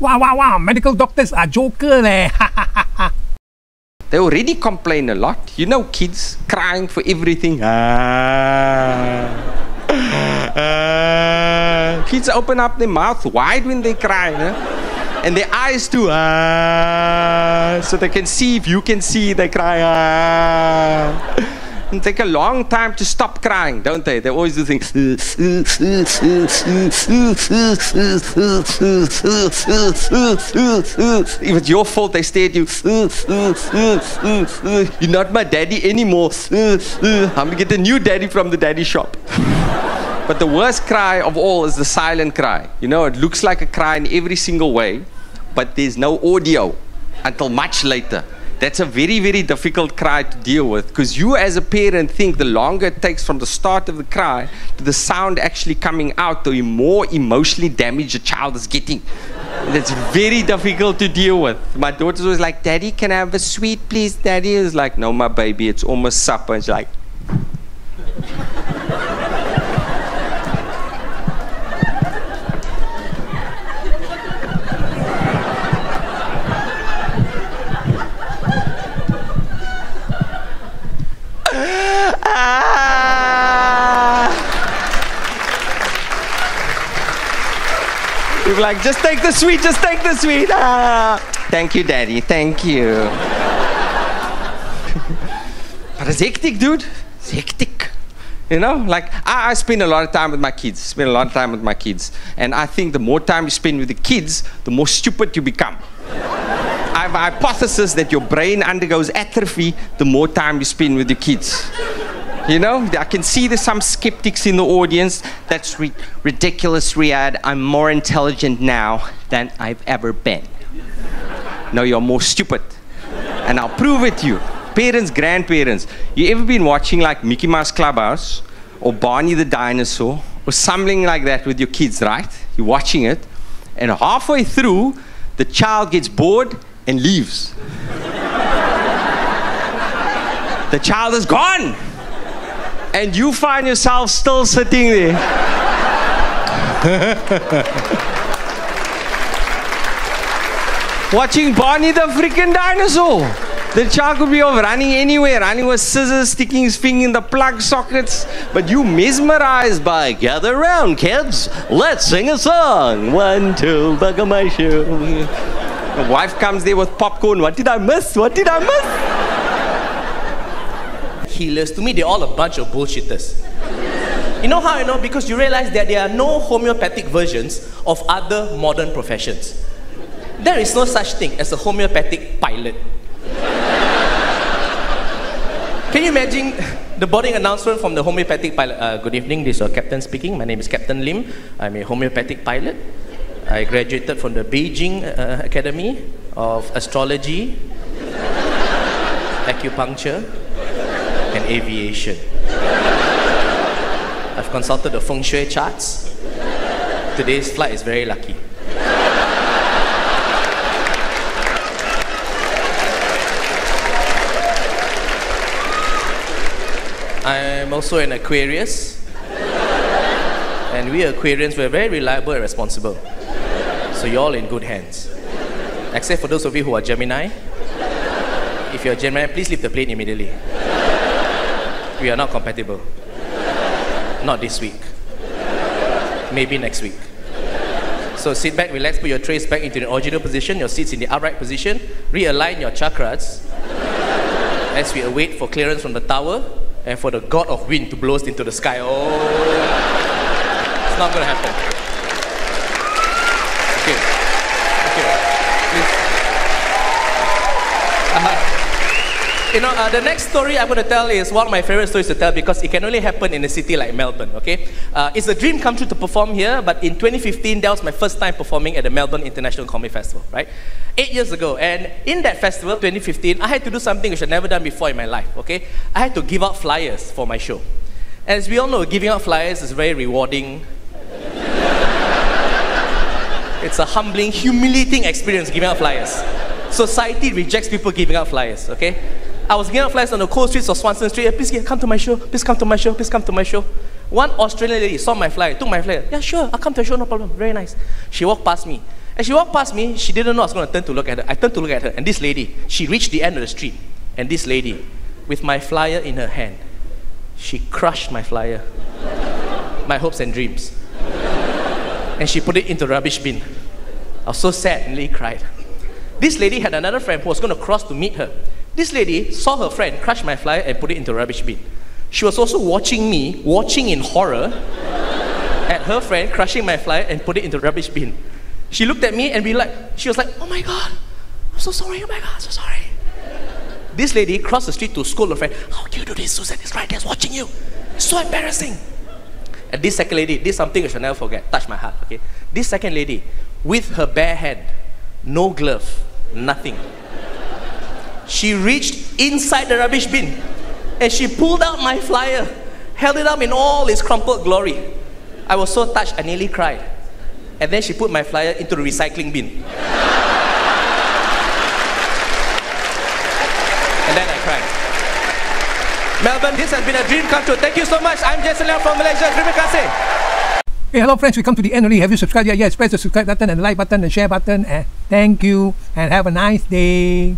Wow, wow, wow. Medical doctors are joker leh. They already complain a lot. You know, kids crying for everything. Ah. Ah. Kids open up their mouth wide when they cry. Huh? And their eyes too. Ah. So they can see if you can see they cry. Ah. And take a long time to stop crying, don't they? They always do things. if it's your fault, they stare at you. You're not my daddy anymore. I'm gonna get a new daddy from the daddy shop. But the worst cry of all is the silent cry. You know, it looks like a cry in every single way, but there's no audio until much later. That's a very, very difficult cry to deal with because you, as a parent, think the longer it takes from the start of the cry to the sound actually coming out, the more emotionally damaged the child is getting. That's very difficult to deal with. My daughter's always like, Daddy, can I have a sweet, please? Daddy is like, No, my baby, it's almost supper. And she's like, You're like, just take the sweet, just take the sweet. Ah. Thank you, Daddy. Thank you. but it's hectic, dude. It's hectic. You know, like I, I spend a lot of time with my kids. Spend a lot of time with my kids, and I think the more time you spend with the kids, the more stupid you become. I have a hypothesis that your brain undergoes atrophy the more time you spend with your kids. You know, I can see there's some skeptics in the audience. That's ri- ridiculous, Riyadh. I'm more intelligent now than I've ever been. No, you're more stupid. And I'll prove it to you. Parents, grandparents, you ever been watching like Mickey Mouse Clubhouse or Barney the Dinosaur or something like that with your kids, right? You're watching it, and halfway through, the child gets bored and leaves. the child is gone, and you find yourself still sitting there. Watching Barney the freaking dinosaur. The child could be off running anywhere, running with scissors, sticking his finger in the plug sockets. But you mesmerized by gather round, kids. Let's sing a song. One, two, buckle my shoe. The wife comes there with popcorn. What did I miss? What did I miss? Healers, to me, they're all a bunch of bullshitters. You know how I know? Because you realize that there are no homeopathic versions of other modern professions. There is no such thing as a homeopathic pilot. Can you imagine the boarding announcement from the homeopathic pilot? Uh, good evening, this is captain speaking. My name is Captain Lim. I'm a homeopathic pilot. I graduated from the Beijing uh, Academy of Astrology, Acupuncture, and Aviation. I've consulted the feng shui charts. Today's flight is very lucky. I'm also an Aquarius. And we Aquarians, we're very reliable and responsible. So you're all in good hands. Except for those of you who are Gemini. If you're Gemini, please leave the plane immediately. We are not compatible. Not this week. Maybe next week. So sit back, relax, put your trays back into the original position, your seats in the upright position, realign your chakras as we await for clearance from the tower and for the god of wind to blow us into the sky. Oh, it's not to happen. Okay. Okay. Please. Uh, you know, uh, the next story I'm going to tell is one of my favorite stories to tell because it can only happen in a city like Melbourne, okay? Uh, it's a dream come true to perform here, but in 2015, that was my first time performing at the Melbourne International Comedy Festival, right? Eight years ago. And in that festival, 2015, I had to do something which I'd never done before in my life, okay? I had to give out flyers for my show. As we all know, giving out flyers is very rewarding. it's a humbling, humiliating experience giving out flyers. Society rejects people giving out flyers, okay? I was out flyers on the cold streets of Swanston Street. Please come to my show. Please come to my show. Please come to my show. One Australian lady saw my flyer, took my flyer. Yeah, sure, I'll come to your show, no problem. Very nice. She walked past me. As she walked past me, she didn't know I was going to turn to look at her. I turned to look at her, and this lady, she reached the end of the street. And this lady, with my flyer in her hand, she crushed my flyer, my hopes and dreams. And she put it into the rubbish bin. I was so sad and cried. This lady had another friend who was going to cross to meet her. This lady saw her friend crush my flyer and put it into the rubbish bin. She was also watching me, watching in horror, at her friend crushing my flyer and put it into the rubbish bin. She looked at me and be like, she was like, oh my god, I'm so sorry, oh my god, so sorry. This lady crossed the street to scold her friend, how can you do this? Susan is right there watching you. So embarrassing. And this second lady, did something I shall never forget, touched my heart, okay? This second lady, with her bare hand, no glove, nothing. She reached inside the rubbish bin and she pulled out my flyer, held it up in all its crumpled glory. I was so touched, I nearly cried. And then she put my flyer into the recycling bin. and then I cried. Melbourne, this has been a dream come true. Thank you so much. I'm Jason Leong from Malaysia. Terima kasih. Hey, hello friends, we come to the end already. Have you subscribed yet? Yes, press the subscribe button and the like button and share button. And thank you and have a nice day.